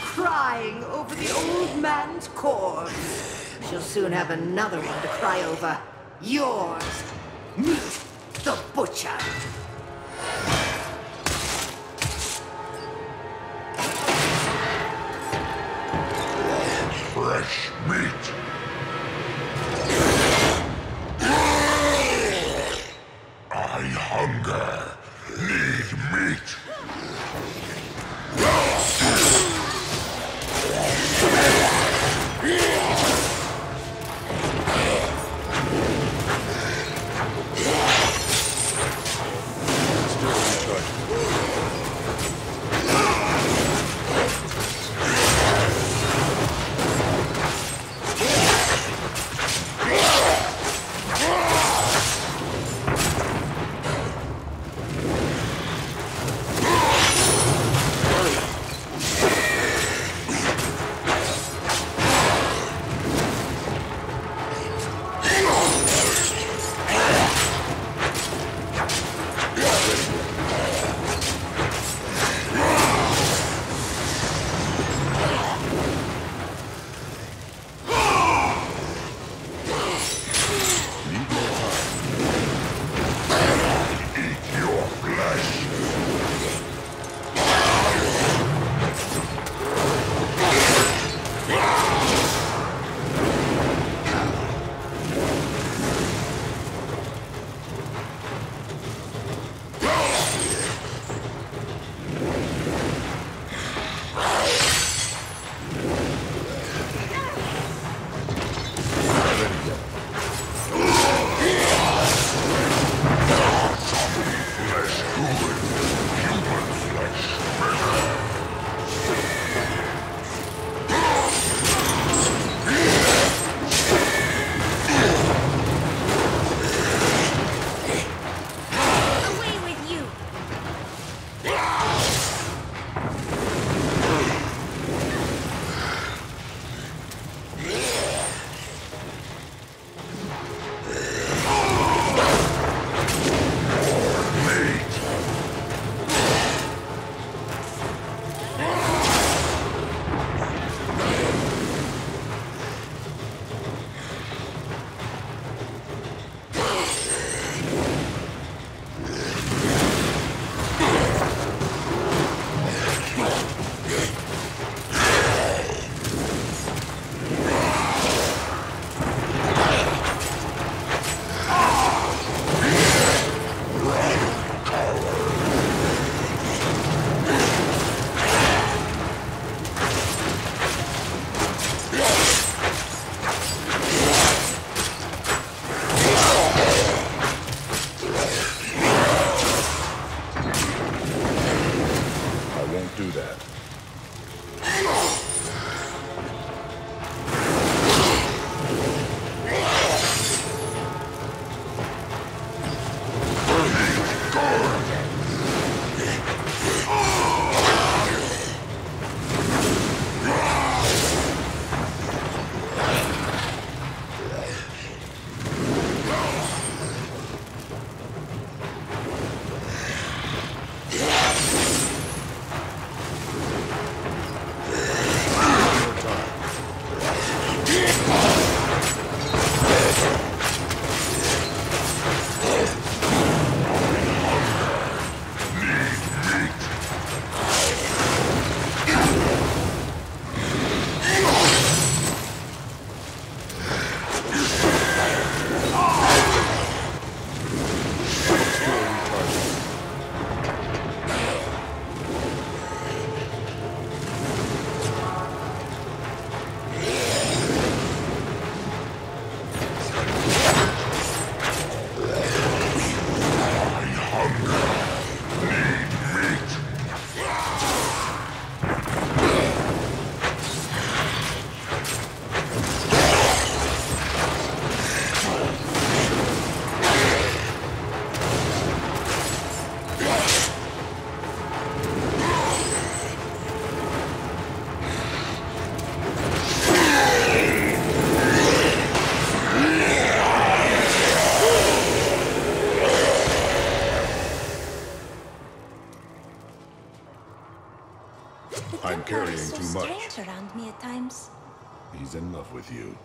crying over the old man's corpse. She'll soon have another one to cry over. Yours. Meet the butcher. Fresh meat. I hunger. Need meat. Carrying so too much. strange around me at times. He's in love with you.